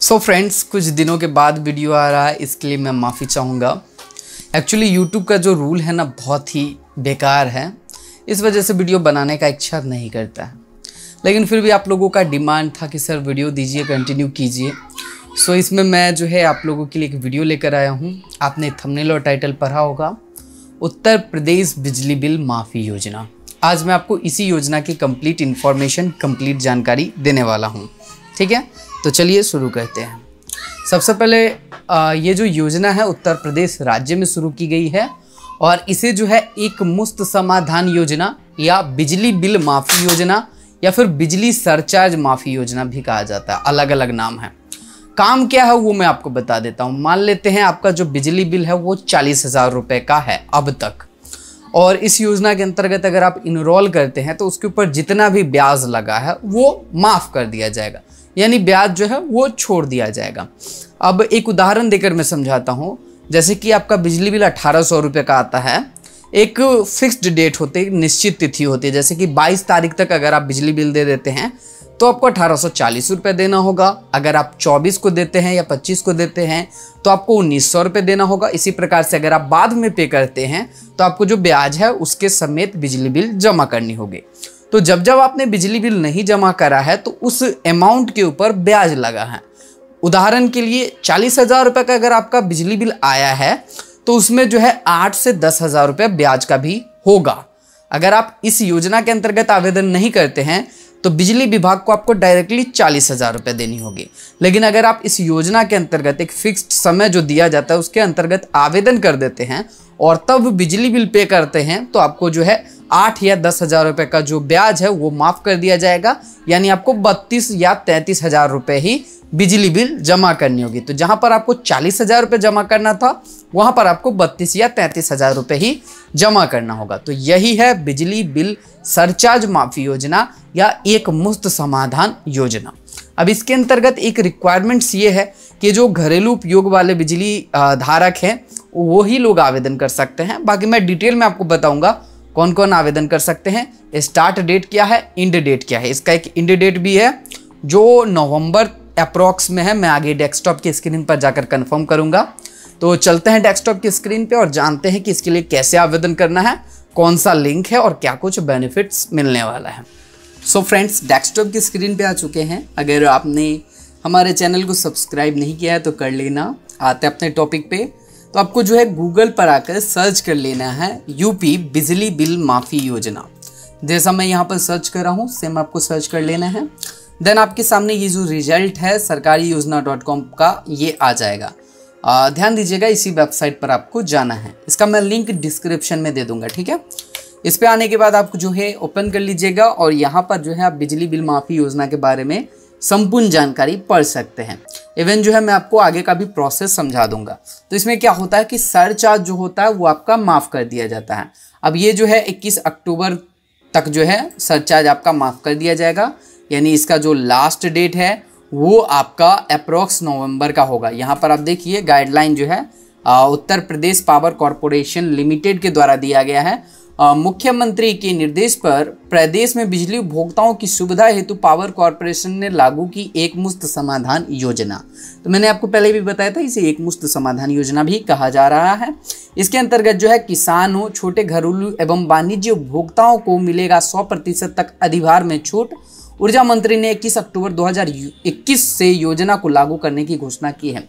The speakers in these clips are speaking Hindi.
सो so फ्रेंड्स कुछ दिनों के बाद वीडियो आ रहा है, इसके लिए मैं माफ़ी चाहूँगा। एक्चुअली यूट्यूब का जो रूल है ना, बहुत ही बेकार है। इस वजह से वीडियो बनाने का इच्छा नहीं करता है। लेकिन फिर भी आप लोगों का डिमांड था कि सर वीडियो दीजिए कंटिन्यू कीजिए। सो so इसमें मैं जो है, आप लोगों के लिए एक वीडियो लेकर आया हूँ। आपने थंबनेल और टाइटल पढ़ा होगा। उत्तर प्रदेश बिजली बिल माफ़ी योजना। आज मैं आपको इसी योजना की कंप्लीट इन्फॉर्मेशन कंप्लीट जानकारी देने वाला हूँ। ठीक है? तो चलिए शुरू करते हैं। सबसे पहले ये जो योजना है, उत्तर प्रदेश राज्य में शुरू की गई है और इसे जो है एक मुफ़्त समाधान योजना या बिजली बिल माफ़ी योजना या फिर बिजली सरचार्ज माफ़ी योजना भी कहा जाता है। अलग अलग नाम है। काम क्या है वो मैं आपको बता देता हूँ। मान लेते हैं आपका जो बिजली बिल है वो चालीस हज़ार रुपये का है अब तक। और इस योजना के अंतर्गत अगर आप इनरोल करते हैं तो उसके ऊपर जितना भी ब्याज लगा है वो माफ़ कर दिया जाएगा। यानी ब्याज जो है वो छोड़ दिया जाएगा। अब एक उदाहरण देकर मैं समझाता हूँ। जैसे कि आपका बिजली बिल अठारह सौ रुपये का आता है। एक फिक्स्ड डेट होती है निश्चित तिथि होती है। जैसे कि 22 तारीख तक अगर आप बिजली बिल दे देते हैं तो आपको अठारह सौ चालीस रुपये देना होगा। अगर आप 24 को देते हैं या 25 को देते हैं तो आपको उन्नीस सौ रुपये देना होगा। इसी प्रकार से अगर आप बाद में पे करते हैं तो आपको जो ब्याज है, उसके समेत बिजली बिल जमा करनी होगी। तो जब जब आपने बिजली बिल नहीं जमा करा है तो उस अमाउंट के ऊपर ब्याज लगा है। उदाहरण के लिए चालीस हज़ार रुपये का अगर आपका बिजली बिल आया है तो उसमें जो है आठ से दस हज़ार रुपये ब्याज का भी होगा। अगर आप इस योजना के अंतर्गत आवेदन नहीं करते हैं तो बिजली विभाग को आपको डायरेक्टली चालीस हज़ार रुपये देनी होगी। लेकिन अगर आप इस योजना के अंतर्गत एक फिक्स्ड समय जो दिया जाता है, उसके अंतर्गत आवेदन कर देते हैं, और तब बिजली बिल पे करते हैं तो आपको जो है आठ या दस हज़ार रुपये का जो ब्याज है, वो माफ़ कर दिया जाएगा। यानी आपको बत्तीस या तैंतीस हज़ार रुपये ही बिजली बिल जमा करनी होगी। तो जहाँ पर आपको चालीस हज़ार रुपये जमा करना था, वहाँ पर आपको बत्तीस या तैंतीस हज़ार रुपये ही जमा करना होगा। तो यही है बिजली बिल सरचार्ज माफ़ी योजना या एक मुफ़्त समाधान योजना। अब इसके अंतर्गत एक रिक्वायरमेंट्स ये है कि जो घरेलू उपयोग वाले बिजली धारक हैं, वो ही लोग आवेदन कर सकते हैं। बाकी मैं डिटेल में आपको बताऊँगा कौन कौन आवेदन कर सकते हैं? स्टार्ट डेट क्या है? इंड डेट क्या है? इसका एक इंड डेट भी है, जो नवंबर अप्रॉक्स में है। मैं आगे डेस्कटॉप की स्क्रीन पर जाकर कंफर्म करूँगा। तो चलते हैं डेस्कटॉप की स्क्रीन पे और जानते हैं कि इसके लिए कैसे आवेदन करना है, कौन सा लिंक है और क्या कुछ बेनिफिट्स मिलने वाला है। सो फ्रेंड्स डेस्कटॉप की स्क्रीन पे आ चुके हैं। अगर आपने हमारे चैनल को सब्सक्राइब नहीं किया है तो कर लेना। आते अपने टॉपिक पे। तो आपको जो है गूगल पर आकर सर्च कर लेना है यूपी बिजली बिल माफ़ी योजना। जैसा मैं यहाँ पर सर्च कर रहा हूँ सेम आपको सर्च कर लेना है। देन आपके सामने ये जो रिज़ल्ट है सरकारी योजना डॉट कॉम का ये आ जाएगा। आ, ध्यान दीजिएगा इसी वेबसाइट पर आपको जाना है। इसका मैं लिंक डिस्क्रिप्शन में दे दूँगा ठीक है? इस पे आने के बाद आपको जो है ओपन कर लीजिएगा और यहाँ पर जो है आप बिजली बिल माफ़ी योजना के बारे में संपूर्ण जानकारी पढ़ सकते हैं। इवन जो है मैं आपको आगे का भी प्रोसेस समझा दूँगा। तो इसमें क्या होता है कि सर चार्ज जो होता है वो आपका माफ़ कर दिया जाता है। अब ये जो है 21 अक्टूबर तक जो है सर चार्ज आपका माफ़ कर दिया जाएगा। यानी इसका जो लास्ट डेट है, वो आपका अप्रोक्स नवंबर का होगा। यहाँ पर आप देखिए गाइडलाइन जो है Uttar Pradesh power corporation limited के द्वारा दिया गया है। मुख्यमंत्री के निर्देश पर प्रदेश में बिजली उपभोक्ताओं की सुविधा हेतु पावर कॉरपोरेशन ने लागू की एक मुफ़्त समाधान योजना। तो मैंने आपको पहले भी बताया था, इसे एक मुफ़्त समाधान योजना भी कहा जा रहा है। इसके अंतर्गत जो है, किसानों, छोटे घरेलू एवं वाणिज्य उपभोक्ताओं को मिलेगा सौ प्रतिशत तक अधिभार में छूट। ऊर्जा मंत्री ने 21 अक्टूबर 2021 से योजना को लागू करने की घोषणा की है।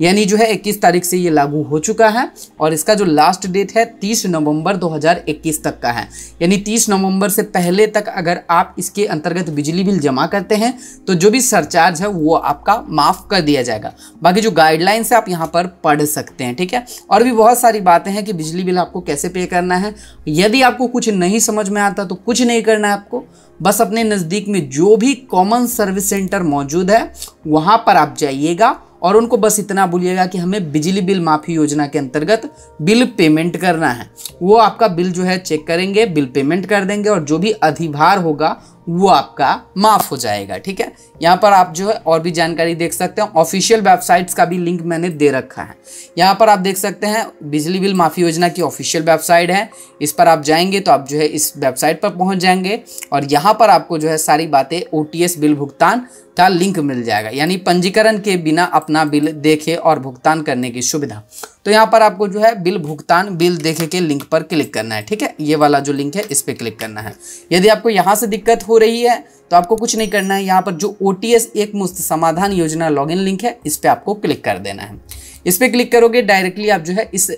यानी जो है 21 तारीख से ये लागू हो चुका है और इसका जो लास्ट डेट है 30 नवंबर 2021 तक का है। यानी 30 नवंबर से पहले तक अगर आप इसके अंतर्गत बिजली बिल जमा करते हैं तो जो भी सरचार्ज है, वो आपका माफ़ कर दिया जाएगा। बाकी जो गाइडलाइंस है, आप यहाँ पर पढ़ सकते हैं, ठीक है? और भी बहुत सारी बातें हैं कि बिजली बिल आपको कैसे पे करना है। यदि आपको कुछ नहीं समझ में आता तो कुछ नहीं करना है आपको। बस अपने नज़दीक में जो भी कॉमन सर्विस सेंटर मौजूद है, वहाँ पर आप जाइएगा और उनको बस इतना बोलिएगा कि हमें बिजली बिल माफ़ी योजना के अंतर्गत बिल पेमेंट करना है। वो आपका बिल जो है चेक करेंगे, बिल पेमेंट कर देंगे और जो भी अधिभार होगा वो आपका माफ़ हो जाएगा, ठीक है? यहाँ पर आप जो है और भी जानकारी देख सकते हैं। ऑफिशियल वेबसाइट्स का भी लिंक मैंने दे रखा है। यहाँ पर आप देख सकते हैं, बिजली बिल माफ़ी योजना की ऑफिशियल वेबसाइट है। इस पर आप जाएँगे तो आप जो है इस वेबसाइट पर पहुँच जाएँगे और यहाँ पर आपको जो है सारी बातें ओ बिल भुगतान का लिंक मिल जाएगा। यानी पंजीकरण के बिना अपना बिल देखे और भुगतान करने की सुविधा। तो यहाँ पर आपको जो है बिल भुगतान, बिल देखे के लिंक पर क्लिक करना है, ठीक है? ये वाला जो लिंक है, इस पर क्लिक करना है। यदि आपको यहाँ से दिक्कत हो रही है तो आपको कुछ नहीं करना है। यहाँ पर जो ओटीएस एक मुफ़्त समाधान योजना लॉगिन लिंक है, इस पर आपको क्लिक कर देना है। इस पर क्लिक करोगे डायरेक्टली आप जो है इस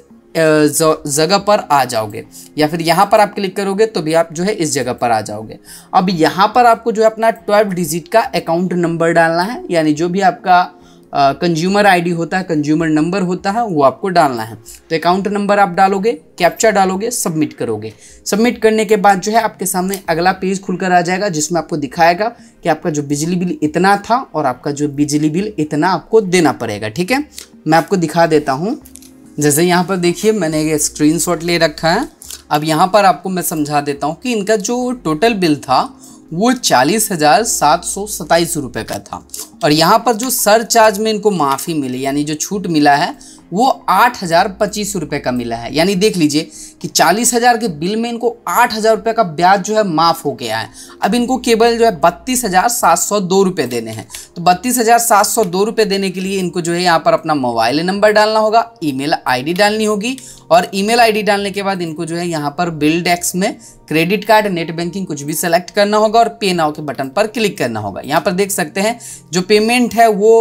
जगह पर आ जाओगे। या फिर यहाँ पर आप क्लिक करोगे तो भी आप जो है इस जगह पर आ जाओगे। अब यहाँ पर आपको जो है अपना ट्वेल्व डिजिट का अकाउंट नंबर डालना है, यानी जो भी आपका कंज्यूमर आईडी होता है कंज्यूमर नंबर होता है, वो आपको डालना है। तो अकाउंट नंबर आप डालोगे कैप्चा डालोगे सबमिट करोगे। सबमिट करने के बाद जो है आपके सामने अगला पेज खुलकर आ जाएगा, जिसमें आपको दिखाएगा कि आपका जो बिजली बिल इतना था और आपका जो बिजली बिल इतना आपको देना पड़ेगा, ठीक है? मैं आपको दिखा देता हूँ। जैसे यहाँ पर देखिए, मैंने ये स्क्रीन ले रखा है। अब यहाँ पर आपको मैं समझा देता हूँ कि इनका जो टोटल बिल था वो चालीस हज़ार सात सौ सताईस रुपये का था। और यहाँ पर जो सर चार्ज में इनको माफ़ी मिली, यानी जो छूट मिला है वो आठ हज़ार पच्चीस रुपये का मिला है। यानी देख लीजिए कि चालीस हज़ार के बिल में इनको आठ हज़ार रुपये का ब्याज जो है माफ़ हो गया है। अब इनको केवल जो है बत्तीस हज़ार सात सौ दो रुपये देने हैं। तो बत्तीस हज़ार सात सौ दो रुपये देने के लिए इनको जो है यहाँ पर अपना मोबाइल नंबर डालना होगा, ईमेल आईडी डालनी होगी और ईमेल आईडी डालने के बाद इनको जो है यहाँ पर बिल डेस्क में क्रेडिट कार्ड, नेट बैंकिंग कुछ भी सेलेक्ट करना होगा और पे नाउ के बटन पर क्लिक करना होगा। यहाँ पर देख सकते हैं जो पेमेंट है वो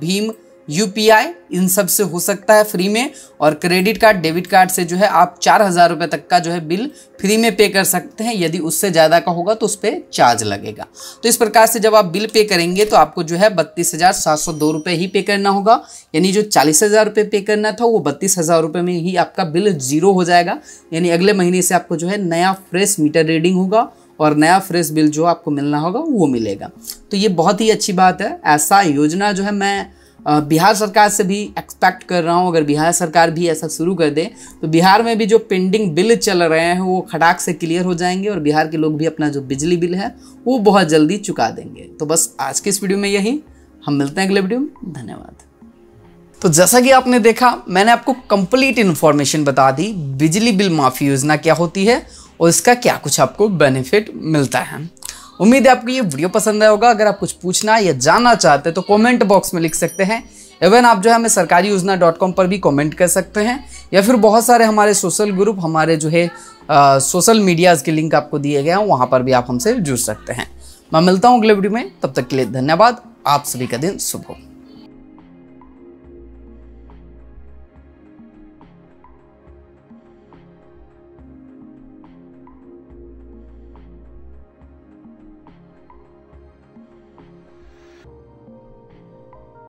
भीम UPI इन सबसे हो सकता है फ्री में और क्रेडिट कार्ड डेबिट कार्ड से जो है आप चार हज़ार रुपये तक का जो है बिल फ्री में पे कर सकते हैं। यदि उससे ज़्यादा का होगा तो उस पर चार्ज लगेगा। तो इस प्रकार से जब आप बिल पे करेंगे तो आपको जो है बत्तीस हज़ार सात सौ दो रुपये ही पे करना होगा। यानी जो चालीस हज़ार रुपये पे करना था, वो बत्तीस हज़ार रुपये में ही आपका बिल ज़ीरो हो जाएगा। यानी अगले महीने से आपको जो है नया फ्रेश मीटर रीडिंग होगा और नया फ्रेश बिल जो आपको मिलना होगा, वो मिलेगा। तो ये बहुत ही अच्छी बात है। ऐसा योजना जो है मैं बिहार सरकार से भी एक्सपेक्ट कर रहा हूँ, अगर बिहार सरकार भी ऐसा शुरू कर दे तो बिहार में भी जो पेंडिंग बिल चल रहे हैं, वो खटाक से क्लियर हो जाएँगे और बिहार के लोग भी अपना जो बिजली बिल है, वो बहुत जल्दी चुका देंगे। तो बस आज के इस वीडियो में यही। हम मिलते हैं अगले वीडियो में। धन्यवाद। तो जैसा कि आपने देखा, मैंने आपको कंप्लीट इन्फॉर्मेशन बता दी, बिजली बिल माफ़ी योजना क्या होती है और इसका क्या कुछ आपको बेनिफिट मिलता है। उम्मीद है आपको ये वीडियो पसंद आया होगा। अगर आप कुछ पूछना या जानना चाहते हैं तो कमेंट बॉक्स में लिख सकते हैं। इवन आप जो है हमें सरकारी योजना डॉट कॉम पर भी कमेंट कर सकते हैं। या फिर बहुत सारे हमारे सोशल ग्रुप हमारे जो है सोशल मीडियाज़ के लिंक आपको दिए गए हैं, वहाँ पर भी आप हमसे जुड़ सकते हैं। मैं मिलता हूँ अगले वीडियो में। तब तक के लिए धन्यवाद। आप सभी का दिन शुभ हो।